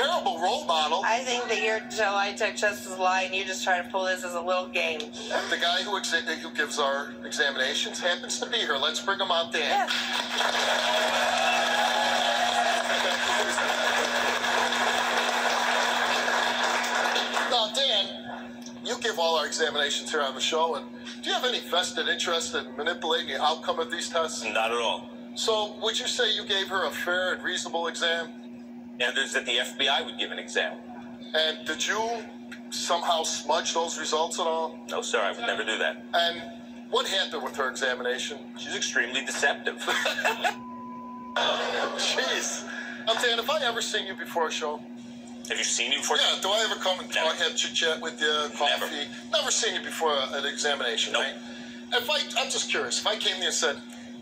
terrible role model. I think that your July took just as a lie, and you're just trying to pull this as a little game. The guy who exa- who gives our examinations happens to be here. Let's bring him out, Dan. Yeah. Now, Dan, you give all our examinations here on the show, and do you have any vested interest in manipulating the outcome of these tests? Not at all. So, would you say you gave her a fair and reasonable exam? And there's that the FBI would give an exam. And did you somehow smudge those results at all? No, sir, I would never do that. And what happened with her examination? She's extremely deceptive. Jeez. Now, Dan, have I ever seen you before a show? Have you seen me before? Yeah, do I ever come and talk, Never. have chit chat with you, coffee? Never. seen you before an examination, Nope. right? If I, I'm just curious, if I came to you and said,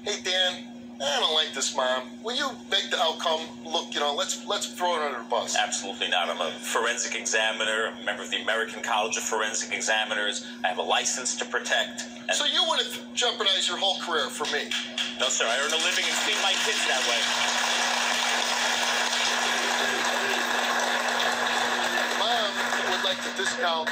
"Hey, Dan, I don't like this mom. Will you make the outcome look? You know, let's let's throw it under the bus." Absolutely not. I'm a forensic examiner, a member of the American College of Forensic Examiners. I have a license to protect. And So you wouldn't jeopardize your whole career for me? no, sir, I earn a living and feed my kids that way. Mom would like to discount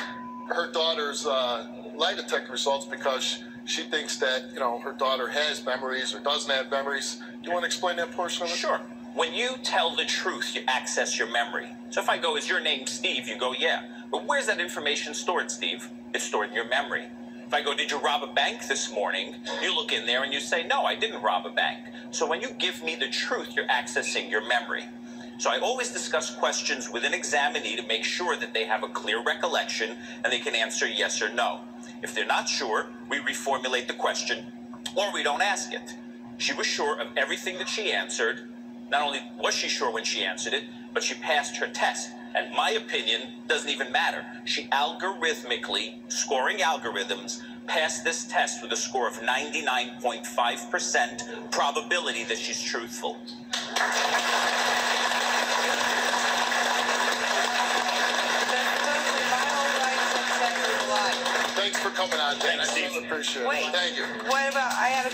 her daughter's uh, lie detector results because she thinks that you know her daughter has memories or doesn't have memories. You want to explain that portion of it? Sure. When you tell the truth, you access your memory. So if I go, is your name Steve? You go, yeah. But where's that information stored, Steve? It's stored in your memory. If I go, did you rob a bank this morning? You look in there and you say, no, I didn't rob a bank. So when you give me the truth, you're accessing your memory. So I always discuss questions with an examinee to make sure that they have a clear recollection and they can answer yes or no. If they're not sure, we reformulate the question or we don't ask it. She was sure of everything that she answered. Not only was she sure when she answered it, but she passed her test. And my opinion doesn't even matter. She algorithmically, scoring algorithms, passed this test with a score of 99.5% probability that she's truthful. That's totally my whole life since that was a lie. Thanks for coming on, Dan. Thanks, I appreciate it. Wait. Thank you. What about I had a